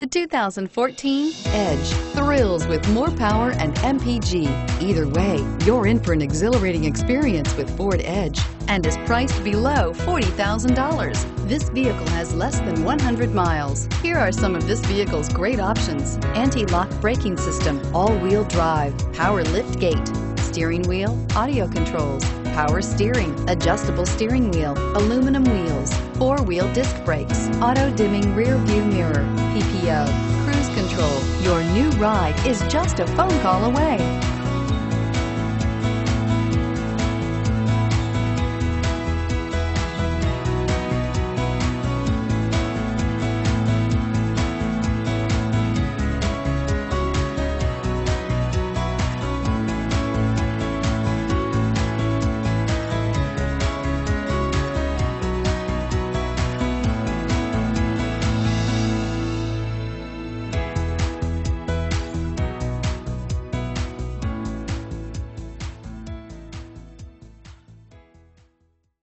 The 2014 Edge thrills with more power and MPG. Either way, you're in for an exhilarating experience with Ford Edge and is priced below $40,000. This vehicle has less than 100 miles. Here are some of this vehicle's great options. Anti-lock braking system, all-wheel drive, power lift gate, steering wheel, audio controls, power steering, adjustable steering wheel, aluminum wheels, four-wheel disc brakes, auto-dimming rear view mirror, PPO, cruise control. Your new ride is just a phone call away.